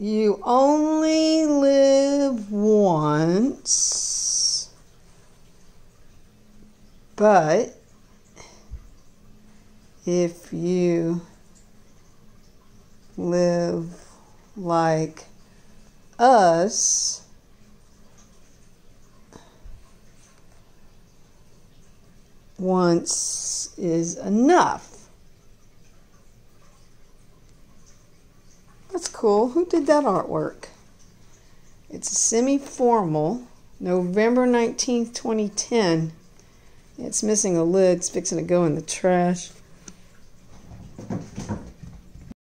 You only live once, but if you live like us, once is enough. That's cool. Who did that artwork? It's semi-formal, November 19th, 2010. It's missing a lid. It's fixing to go in the trash.